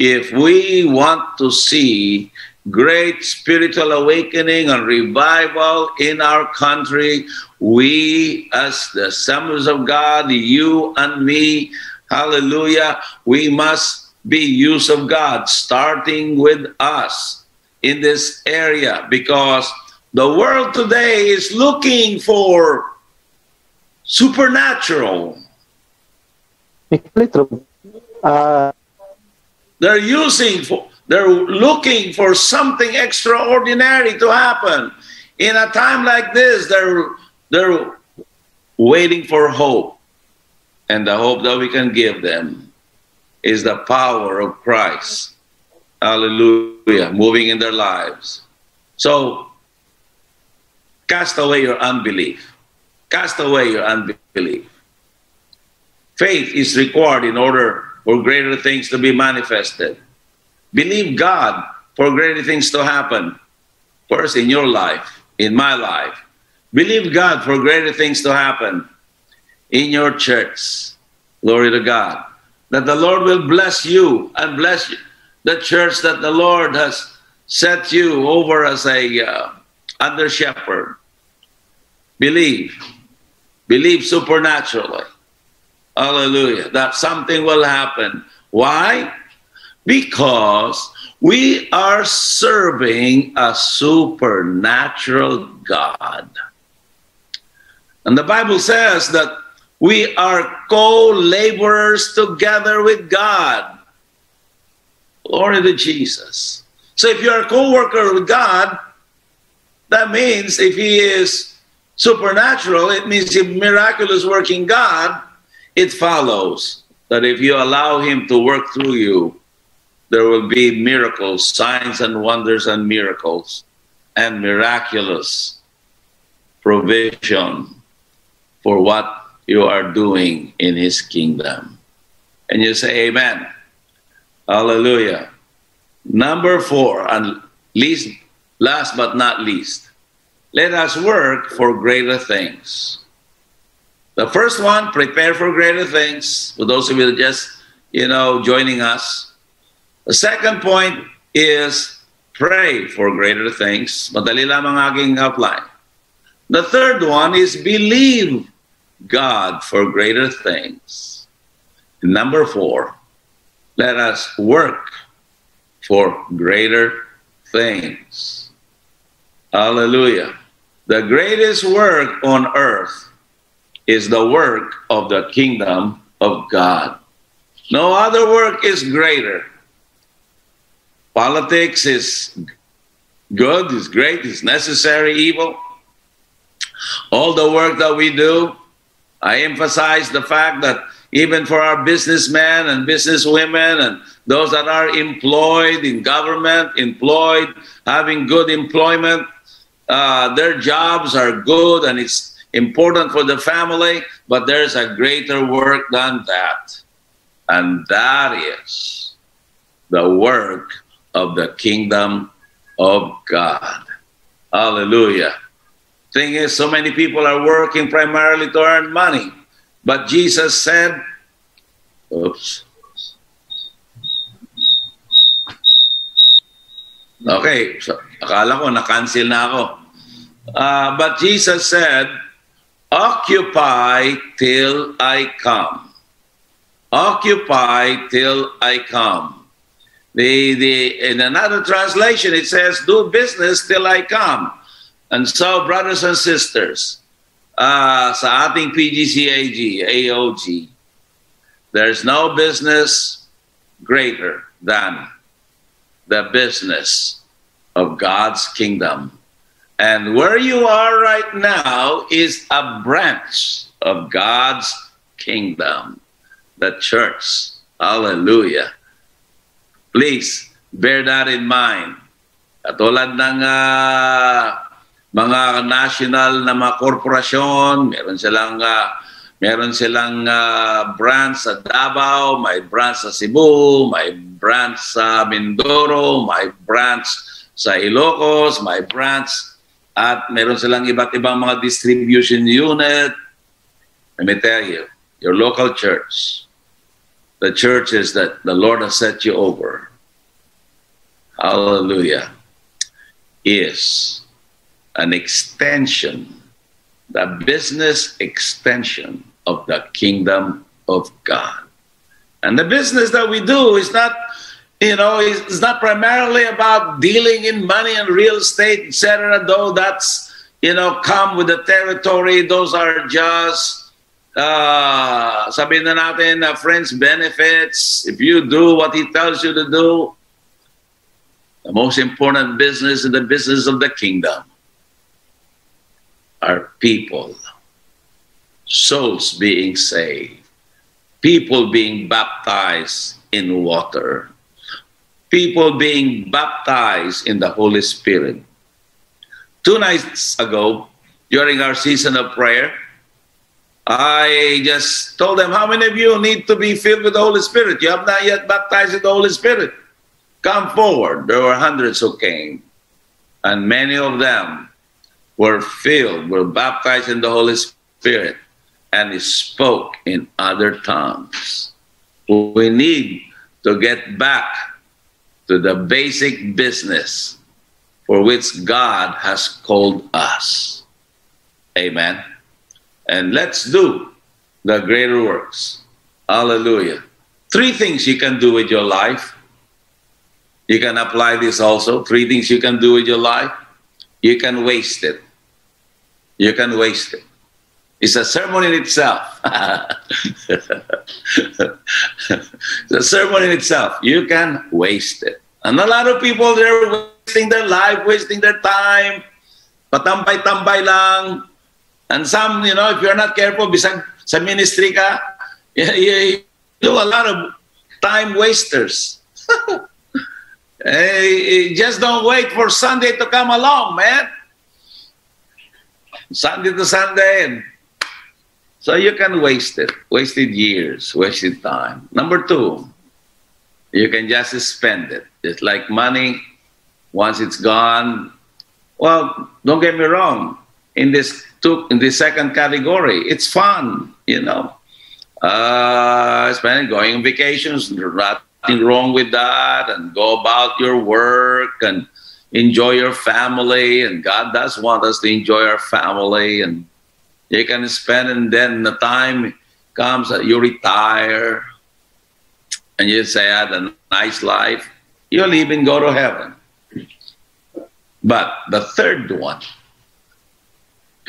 if we want to see great spiritual awakening and revival in our country, we, as the assemblies of God, you and me, hallelujah, we must be use of God, starting with us in this area, because the world today is looking for supernatural. Uh, They're using for they're looking for something extraordinary to happen. In a time like this, they're they're waiting for hope. And the hope that we can give them is the power of Christ. Hallelujah. Moving in their lives. So cast away your unbelief. Cast away your unbelief. Faith is required in order for greater things to be manifested. Believe God for greater things to happen. First, in your life, in my life. Believe God for greater things to happen in your church. Glory to God. That the Lord will bless you and bless the church that the Lord has set you over as a uh, under shepherd. Believe. Believe supernaturally. Hallelujah. That something will happen. Why? Because we are serving a supernatural God. And the Bible says that we are co laborers together with God. Glory to Jesus. So if you're a co worker with God, that means if He is supernatural, it means a miraculous working God, it follows that if you allow Him to work through you, there will be miracles, signs and wonders and miracles, and miraculous provision for what you are doing in His kingdom. And you say, Amen. Hallelujah. Number four, and least, last but not least, let us work for greater things. The first one, prepare for greater things. For those of you that just, you know, joining us. The second point is pray for greater things. Madali lamang aking outline. The third one is believe God for greater things. Number four, let us work for greater things. Hallelujah. The greatest work on earth is the work of the kingdom of God. No other work is greater. Politics is good, is great, is necessary evil. All the work that we do, I emphasize the fact that even for our businessmen and businesswomen and those that are employed in government, employed, having good employment, uh, their jobs are good and it's important for the family, but there's a greater work than that. And that is the work of the kingdom of God. Hallelujah. Thing is, so many people are working primarily to earn money. But Jesus said, oops. Okay, so akala ko na-cancel na ako. Uh, but Jesus said, Occupy till I come. Occupy till I come. The, the, in another translation, it says, Do business till I come. And so, brothers and sisters, uh, sa ating PGCAG, AOG, there's no business greater than the business of God's kingdom. And where you are right now is a branch of God's kingdom, the church. Hallelujah. Please bear that in mind. Katulad ng uh, mga national na mga korporasyon, meron silang uh, meron silang uh, branch sa Davao, may branch sa Cebu, may branch sa Mindoro, may branch sa Ilocos, may branch at meron silang iba't ibang mga distribution unit. Let me tell you, your local church, the churches that the Lord has set you over, hallelujah, is an extension, the business extension of the kingdom of God. And the business that we do is not, you know, it's not primarily about dealing in money and real estate, etc. Though that's, you know, come with the territory. Those are just, uh, na natin, uh, friends benefits. If you do what he tells you to do, the most important business in the business of the kingdom are people, souls being saved, people being baptized in water, people being baptized in the Holy Spirit. Two nights ago, during our season of prayer, I just told them, How many of you need to be filled with the Holy Spirit? You have not yet baptized in the Holy Spirit. Come forward. There were hundreds who came, and many of them were filled, were baptized in the Holy Spirit, and spoke in other tongues. We need to get back to the basic business for which God has called us. Amen. And let's do the greater works. Hallelujah. Three things you can do with your life. You can apply this also. Three things you can do with your life. You can waste it you can waste it. It's a sermon in itself. it's a sermon in itself. You can waste it. And a lot of people, they're wasting their life, wasting their time, patambay-tambay lang. And some, you know, if you're not careful, bisag sa ministry ka, you, you do a lot of time wasters. hey, eh, just don't wait for Sunday to come along, man. Sunday to Sunday. And so you can waste it, wasted years, wasted time. Number two, you can just spend it. It's like money, once it's gone. Well, don't get me wrong. In this two, in this second category, it's fun, you know. Uh, spending going on vacations, nothing wrong with that, and go about your work and enjoy your family, and God does want us to enjoy our family, and you can spend, and then the time comes that you retire, and you say, I had a nice life, you'll even go to heaven. But the third one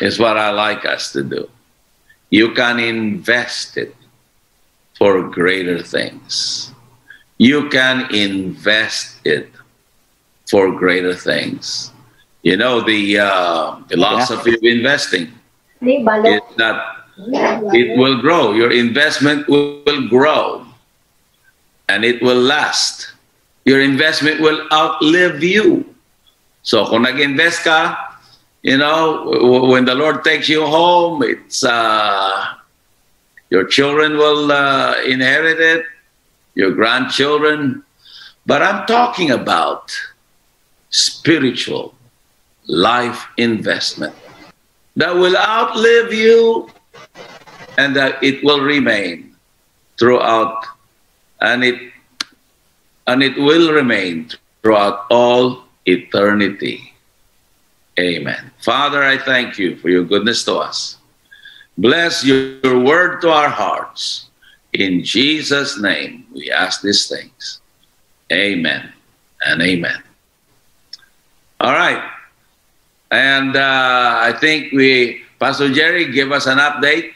is what I like us to do. You can invest it for greater things. You can invest it for greater things. You know, the uh, philosophy of investing is that it will grow. Your investment will grow and it will last. Your investment will outlive you. So kung nag-invest ka, you know, when the Lord takes you home, it's uh, your children will uh, inherit it, your grandchildren. But I'm talking about spiritual life investment that will outlive you and that it will remain throughout. And it and it will remain throughout all eternity. Amen. Father i thank you for your goodness to us. Bless your word to our hearts. In jesus name we ask these things. Amen and amen. All right. And uh, I think we, Pastor Jerry, give us an update.